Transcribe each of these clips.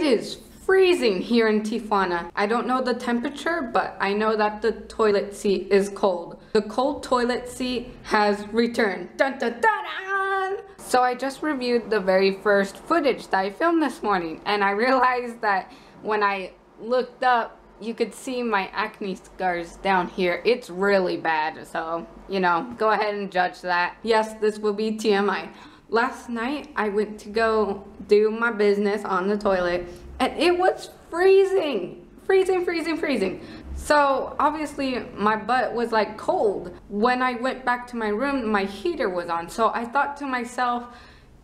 It is freezing here in Tijuana. I don't know the temperature, but I know that the toilet seat is cold. The cold toilet seat has returned. Dun, dun, dun. So I just reviewed the very first footage that I filmed this morning, and I realized that when I looked up you could see my acne scars down here. It's really bad, so, you know, go ahead and judge that. Yes, this will be TMI. Last night, I went to go do my business on the toilet, and it was freezing. Freezing, freezing, freezing. So obviously my butt was like cold. When I went back to my room, my heater was on. So I thought to myself,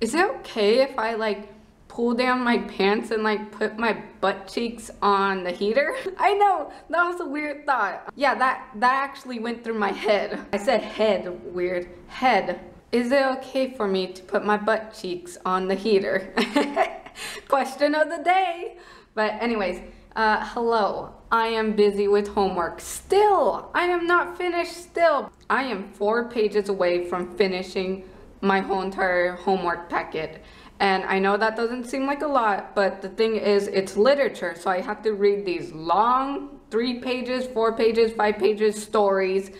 is it okay if I like pull down my pants and like put my butt cheeks on the heater? I know, that was a weird thought. Yeah, that, that actually went through my head. I said head, weird, head. Is it okay for me to put my butt cheeks on the heater? Question of the day. But anyways, uh, hello. I am busy with homework. Still, I am not finished still. I am four pages away from finishing my whole entire homework packet. And I know that doesn't seem like a lot, but the thing is, it's literature, so I have to read these long, three pages, four pages, five pages stories,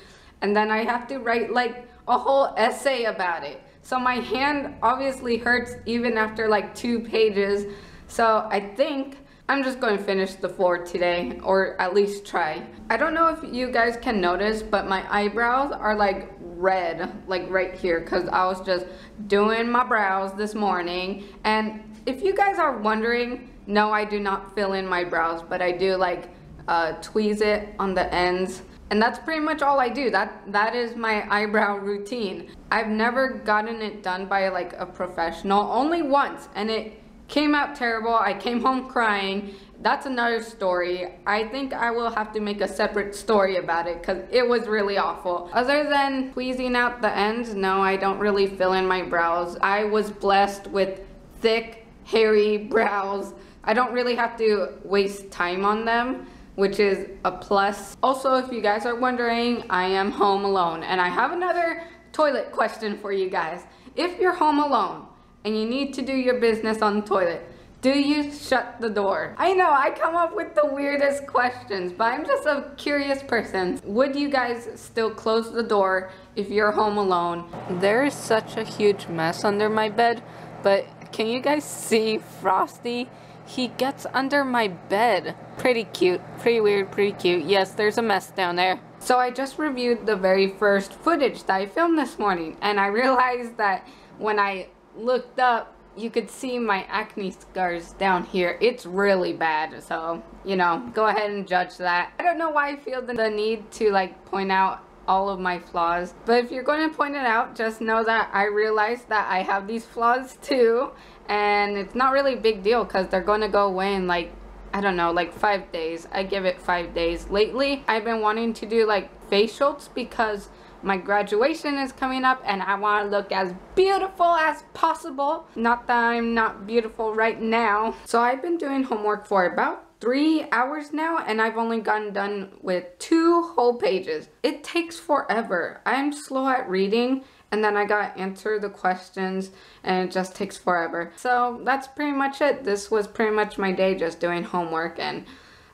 and then I have to write like a whole essay about it. So my hand obviously hurts even after like two pages. So I think I'm just going to finish the floor today, or at least try. I don't know if you guys can notice, but my eyebrows are like red, like right here, because I was just doing my brows this morning. And if you guys are wondering, no, I do not fill in my brows, but I do like uh, tweeze it on the ends. And that's pretty much all I do. That That is my eyebrow routine. I've never gotten it done by like a professional, only once, and it came out terrible. I came home crying. That's another story. I think I will have to make a separate story about it because it was really awful. Other than tweezing out the ends, no, I don't really fill in my brows. I was blessed with thick, hairy brows. I don't really have to waste time on them which is a plus. Also, if you guys are wondering, I am home alone and I have another toilet question for you guys. If you're home alone, and you need to do your business on the toilet, do you shut the door? I know, I come up with the weirdest questions, but I'm just a curious person. Would you guys still close the door if you're home alone? There is such a huge mess under my bed, but can you guys see Frosty? He gets under my bed. Pretty cute, pretty weird, pretty cute. Yes, there's a mess down there. So I just reviewed the very first footage that I filmed this morning, and I realized that when I looked up, you could see my acne scars down here. It's really bad, so, you know, go ahead and judge that. I don't know why I feel the need to, like, point out all of my flaws. But if you're going to point it out, just know that I realize that I have these flaws too. And it's not really a big deal because they're going to go away in like, I don't know, like five days. I give it five days. Lately, I've been wanting to do like facials because my graduation is coming up and I want to look as beautiful as possible. Not that I'm not beautiful right now. So I've been doing homework for about three hours now and I've only gotten done with two whole pages. It takes forever. I'm slow at reading and then I got answer the questions and it just takes forever. So that's pretty much it. This was pretty much my day just doing homework and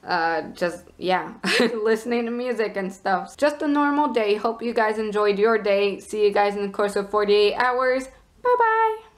uh, just, yeah, listening to music and stuff. Just a normal day. Hope you guys enjoyed your day. See you guys in the course of 48 hours. Bye-bye.